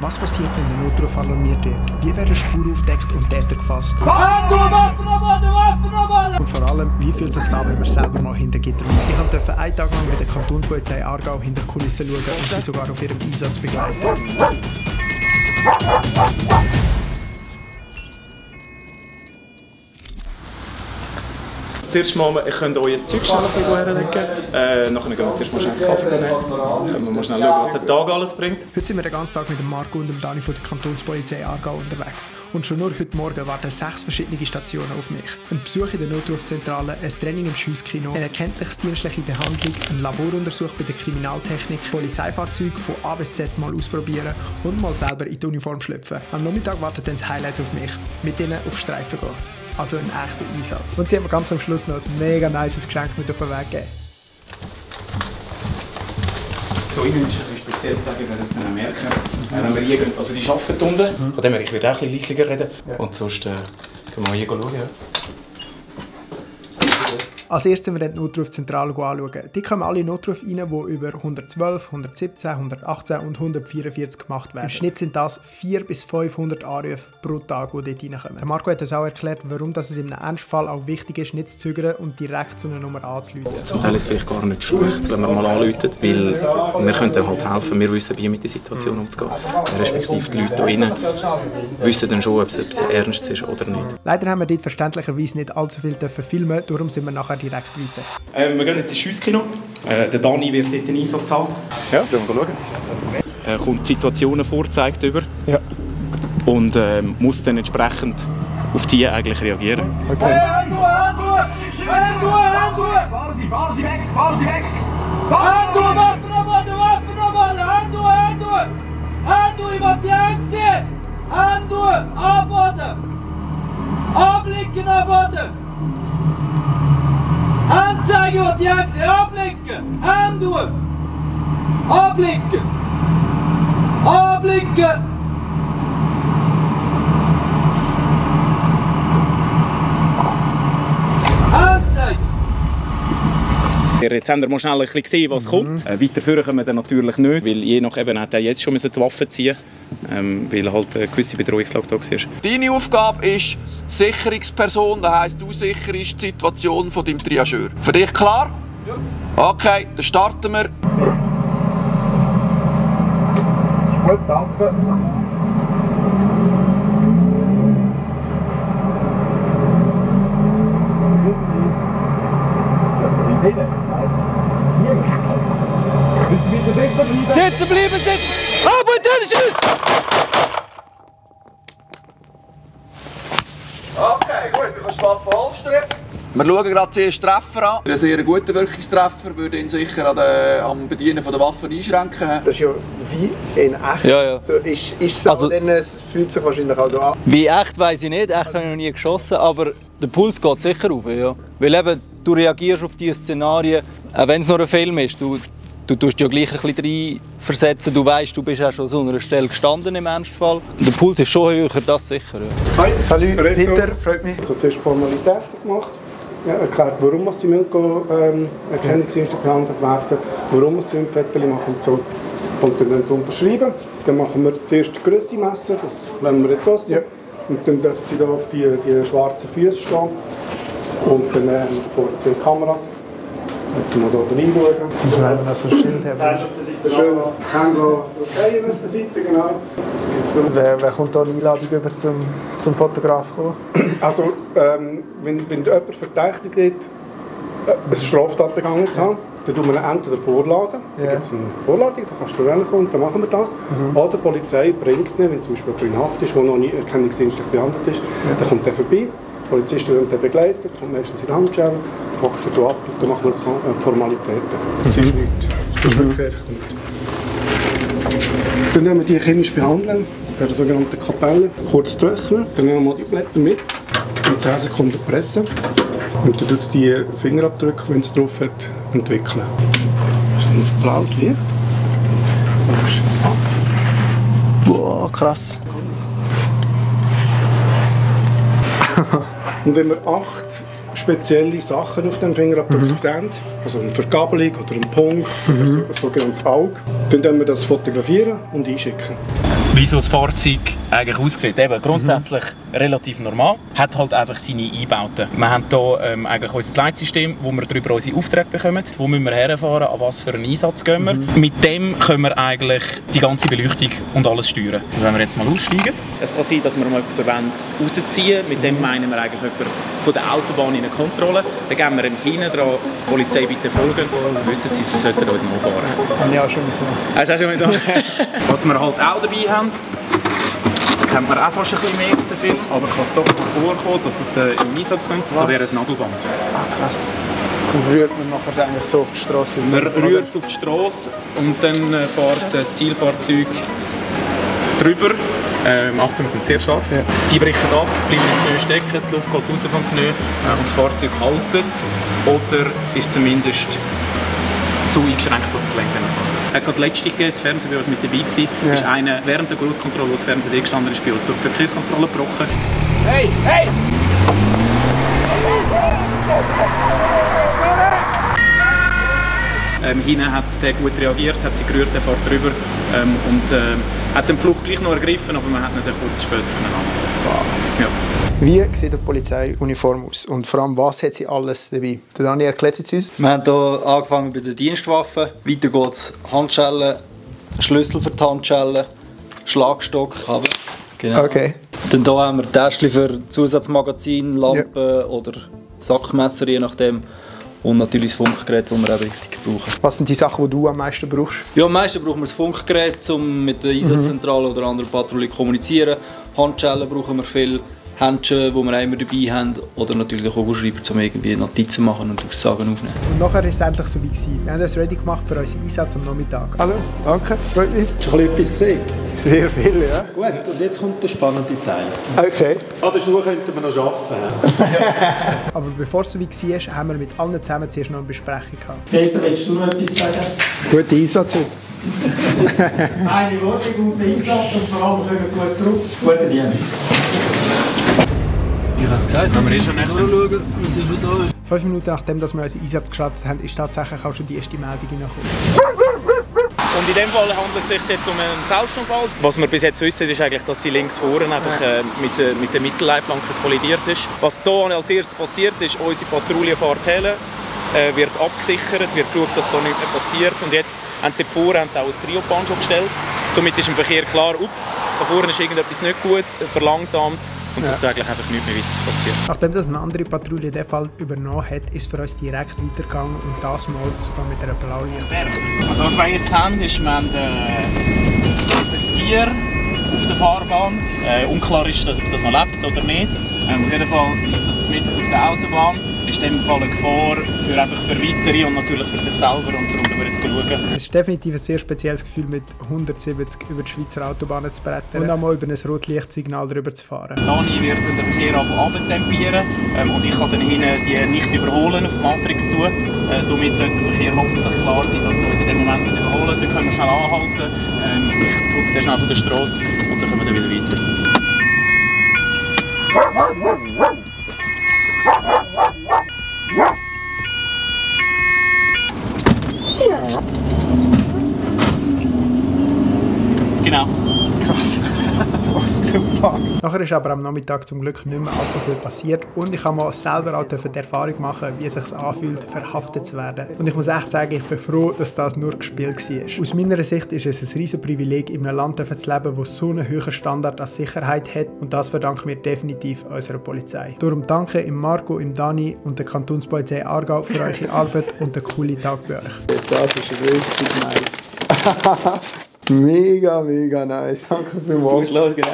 Was passiert, wenn der Notruf alarmiert wird? Wie werden Spuren aufdeckt und Täter gefasst? Und vor allem, wie fühlt es sich an, wenn man selber mal hinter Gitter ist? Ich durfte einen Tag lang bei der Kantonspolizei Aargau hinter Kulissen schauen und sie sogar auf ihrem Einsatz begleiten. Zuerst mal, ihr könnt euch ein Zeug schnell ein bisschen herlegen. Äh, nachher gehen wir zuerst mal schnell einen Kaffee nehmen. Können wir mal schnell schauen, was der Tag alles bringt. Heute sind wir den ganzen Tag mit dem Marco und dem Dani von der Kantonspolizei Aargau unterwegs. Und schon nur heute Morgen warten sechs verschiedene Stationen auf mich. Ein Besuch in der Notrufzentrale, ein Training im Schiesskino, eine erkenntnisdienstliche Behandlung, ein Laboruntersuch bei der Kriminaltechnik, das Polizeifahrzeug von A bis Z mal ausprobieren und mal selber in die Uniform schlüpfen. Am Nachmittag wartet dann das Highlight auf mich, mit ihnen auf Streifen gehen. Also ein echter Einsatz. Und sie haben mir ganz am Schluss noch ein mega nices Geschenk mit auf den Weg gegeben. Hier innen ist ein bisschen speziell, sagen wir jetzt merken. Äh, Wenn wir hier gehen, also die arbeiten unten, von dem her, ich werde auch ein bisschen leiser reden. Und sonst äh, können wir hier schauen. Ja. Als erstes sind wir die Notrufzentrale anschauen. Die kommen alle Notrufe rein, die über 112, 117, 118 und 144 gemacht werden. Im Schnitt sind das 400 bis 500 Anrufe pro Tag, die dort reinkommen. Der Marco hat uns auch erklärt, warum das es einem Ernstfall auch wichtig ist, nicht zu zögern und direkt zu einer Nummer anzuleiten. Zum Teil ist es vielleicht gar nicht schlecht, wenn man mal anläutet, weil wir können dann halt helfen. Wir wissen, wie mit der Situation umzugehen. Respektive die Leute hier drinnen wissen dann schon, ob es etwas ernst ist oder nicht. Leider haben wir dort verständlicherweise nicht allzu viel dürfen filmen, darum sind wir nachher direkt weiter. Ähm, wir gehen jetzt ins Schiesskino. Äh, der Dani wird dort einen Einsatz haben. Ja, gehen wir schauen. Er kommt Situationen vorgezeigt über Ja. und ähm, muss dann entsprechend auf die eigentlich reagieren. Okay. Fahren Sie, fahren Sie weg, fahren Sie weg! Händu, Waffen Boden, Waffen Boden! Händu, Händu! Händu, ich will die Hände sehen! Händu, am Boden! Anblicken am Boden! Anzeigen, will die Hände sehen! Anblicken! Händu! Anblicken! Anblicken! Anzeigen! Jetzt haben wir mal schnell ein bisschen gesehen, was kommt. Äh, weiter führen können wir dann natürlich nicht, weil je nach eben hat er jetzt schon müssen die Waffe ziehen ähm, weil halt eine gewisse Bedrohungslage da war. Deine Aufgabe ist Sicherungsperson, das heisst, du sicherst die Situation von deinem Triageur. Für dich klar? Ja. Okay, dann starten wir. Gut, danke. Sitzen bleiben, sitzen! Aber dann schießt! Okay, gut, du kannst mal polstern. Wir schauen gerade zuerst den Treffer an. Ein sehr guter Wirkungstreffer würde ihn sicher an den, am Bedienen von der Waffe einschränken. Das ist ja wie in echt. Ja, ja. So, ist, ist so, Also- denn es fühlt sich wahrscheinlich auch so an. Wie echt weiß ich nicht, echt habe ich noch nie geschossen, aber der Puls geht sicher auf, ja. Weil eben, du reagierst auf diese Szenarien, auch wenn es nur ein Film ist, du, du tust dich ja gleich ein bisschen rein versetzen, du weißt, du bist auch schon an so einer Stelle gestanden im Ernstfall. Der Puls ist schon höher, das sicher, ja. Hi, salut. Peter, freut mich. Also zuerst Formalitäten gemacht. Ja, erklärt, warum sie müssen, gehen, ähm, behandelt werden, warum sie ein Foto machen und so. Und dann, sie unterschreiben, dann machen wir zuerst die Grösse messen, das lassen wir jetzt aus. Und dann dürfen sie da auf die, die schwarzen Füße stehen. Und dann ähm, vor zwei Kameras. Dann wir hier reinschauen. Ich habe noch so ein Schild haben. Schön, Hände okay auf der Seite, genau. Wer, wer kommt da eine Einladung über zum, zum Fotograf? Also, ähm, wenn, wenn jemand verdächtigt wird, eine Straftat begangen zu haben, dann tun wir ihn entweder vorladen, da Ja. gibt es eine Vorladung, da kannst du reinkommen, dann machen wir das. Oder die Polizei bringt ihn, wenn zum Beispiel in Haft ist, der noch nie erkennungsdienstlich behandelt ist, dann kommt er vorbei, Polizisten werden den begleiten, kommt meistens in die Handschelle, hockt er hier ab und dann machen wir die äh, Formalitäten. Das ist nichts. Das ist wirklich einfach nichts. Dann nehmen wir die chemisch behandeln, der sogenannten Kapelle, kurz trocknen, dann nehmen wir mal die Blätter mit und 10 Sekunden pressen. Und dann tut es die Fingerabdrücke, wenn es drauf hat, entwickeln. Das ist ein blaues Licht. Boah, krass. Und wenn wir acht spezielle Sachen auf dem Fingerabdruck sehen, also eine Vergabelung oder einen Punkt oder so, ein sogenanntes Auge, dann können wir das fotografieren und einschicken. Wie so das Fahrzeug eigentlich aussieht. Eben grundsätzlich relativ normal. Hat halt einfach seine Einbauten. Wir haben hier ähm, eigentlich unser Leitsystem, wo wir darüber unsere Aufträge bekommen. Wo müssen wir herfahren, an was für einen Einsatz gehen wir. Mit dem können wir eigentlich die ganze Beleuchtung und alles steuern. Und wenn wir jetzt mal aussteigen. Es kann sein, dass wir mal jemanden rausziehen Mit dem meinen wir eigentlich jemanden von der Autobahn in eine Kontrolle. Dann geben wir ihm hinten dran, Polizei bitte folgen. Dann wissen sie, sie sollten uns nachfahren. Habe ich auch schon so. Hast du auch schon mal so? Was wir halt auch dabei haben, kennt man auch fast ein bisschen mehr aus dem Film, aber kann es doch mal vorkommen, dass es äh, im Einsatz könnte, Was? von dieser Nagelband. Ah, krass. Das rührt man nachher eigentlich so auf die Straße. Man rührt es auf die Straße und dann äh, fährt das Zielfahrzeug drüber. Ähm, Achtung, sind sehr scharf. Ja. Die brechen ab, bleiben im Pneu stecken, die Luft geht raus vom Pneu äh, und das Fahrzeug haltet. Oder ist zumindest so eingeschränkt, dass es langsam fährt. Er hat gerade letzte gegeben, das Fernsehen bei uns mit dabei gewesen. Ja. Ist einer während der Großkontrolle, wo das Fernsehen gestanden ist, bei uns durch die Verkehrskontrolle gebrochen. Hey, hey! Ähm, hinten hat der gut reagiert, hat sie gerührt, der fährt drüber ähm, und ähm, hat den Flucht gleich noch ergriffen, aber man hat ihn dann kurz später voneinander. Ja. Wie sieht die Polizeiuniform aus? Und vor allem, was hat sie alles dabei? Der Dani erklärt jetzt uns. Wir haben hier angefangen bei den Dienstwaffen. Weiter geht es Handschellen, Schlüssel für die Handschellen, Schlagstock. Kabel. Genau. Okay. Dann hier haben wir Täschchen für Zusatzmagazin, Lampen oder Sackmesser, je nachdem. Und natürlich das Funkgerät, das wir auch richtig brauchen. Was sind die Sachen, die du am meisten brauchst? Ja, am meisten brauchen wir das Funkgerät, um mit der Einsatzzentrale oder anderen Patrouille zu kommunizieren. Handschellen brauchen wir viel, Händchen, die wir immer dabei haben. Oder natürlich auch Kugelschreiber, um irgendwie Notizen machen und Aussagen aufnehmen. Und nachher war es endlich so wie gewesen. Wir haben uns ready gemacht für unseren Einsatz am Nachmittag. Hallo, danke, freut mich. Schon ein bisschen etwas gesehen? Sehr viel, ja. Gut, und jetzt kommt der spannende Teil. Okay. An den Schuhen könnten wir noch arbeiten. Aber bevor es so wie war, haben wir mit allen zusammen zuerst noch eine Besprechung gehabt. Peter, willst du noch etwas sagen? Guter Einsatz heute. Eine Worte, guten Einsatz und vor allem kommen wir gut zurück. Guten Dienst. Fünf Minuten nachdem dass wir unseren Einsatz gestartet haben, ist tatsächlich auch schon die erste Meldung reingekommen. Und in dem Fall handelt es sich jetzt um einen Selbststundball. Was wir bis jetzt wissen, ist eigentlich, dass sie links vorne einfach äh, mit, der, mit der Mittelleitplanke kollidiert ist. Was hier als erstes passiert ist, unsere Patrouille fährt her, äh, wird abgesichert, wird geschaut, dass da nichts mehr passiert. Und jetzt haben sie haben sie auch ein Triobahn schon gestellt. Somit ist im Verkehr klar, ups, da vorne ist irgendetwas nicht gut, verlangsamt. Und dass da eigentlich einfach nichts mehr weiteres passiert. Nachdem das eine andere Patrouille den Fall übernommen hat, ist es für uns direkt weitergegangen und das mal sogar mit einer Blaulicht. Also was wir jetzt haben, ist, wir haben äh, ein Tier auf der Fahrbahn. Äh, unklar ist, dass, ob das noch lebt oder nicht. Ähm, auf jeden Fall liegt das mitten auf der Autobahn. Ist in dem Fall eine Gefahr für, einfach für weitere und natürlich für sich selber. Und darum wir jetzt schauen. Es ist definitiv ein sehr spezielles Gefühl, mit 170 über die Schweizer Autobahnen zu brettern und einmal über ein Rotlichtsignal drüber zu fahren. Dani wird dann den Verkehr abtempieren ähm, und ich kann dann hinten die nicht überholen auf Matrix tun. Äh, somit sollte der Verkehr hoffentlich klar sein, dass sie uns in dem Moment nicht überholen. Dann können wir schnell anhalten. Ähm, ich drücke es schnell von der Straße und dann kommen wir dann wieder weiter. Genau. Krass. Nachher ist aber am Nachmittag zum Glück nicht mehr allzu viel passiert und ich habe mal selber auch die Erfahrung machen, wie es sich anfühlt, verhaftet zu werden. Und ich muss echt sagen, ich bin froh, dass das nur gespielt war. Aus meiner Sicht ist es ein riesen Privileg, in einem Land zu leben, das so einen hohen Standard an Sicherheit hat und das verdanken wir definitiv unserer Polizei. Darum danke im Marco, im Dani und der Kantonspolizei Aargau für eure Arbeit und einen coolen Tag bei euch. Das ist richtig nice. mega, mega nice. Danke vielmals. Zuschlag, genau.